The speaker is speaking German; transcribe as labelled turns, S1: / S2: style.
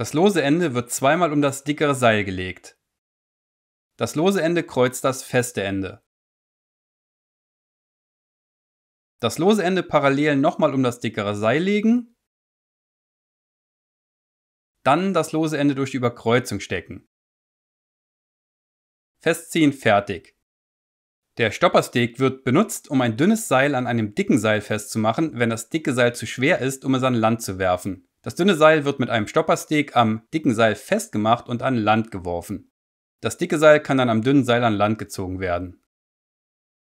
S1: Das lose Ende wird zweimal um das dickere Seil gelegt. Das lose Ende kreuzt das feste Ende. Das lose Ende parallel nochmal um das dickere Seil legen. Dann das lose Ende durch die Überkreuzung stecken. Festziehen fertig. Der Stoppersteg wird benutzt, um ein dünnes Seil an einem dicken Seil festzumachen, wenn das dicke Seil zu schwer ist, um es an Land zu werfen. Das dünne Seil wird mit einem Stoppersteg am dicken Seil festgemacht und an Land geworfen. Das dicke Seil kann dann am dünnen Seil an Land gezogen werden.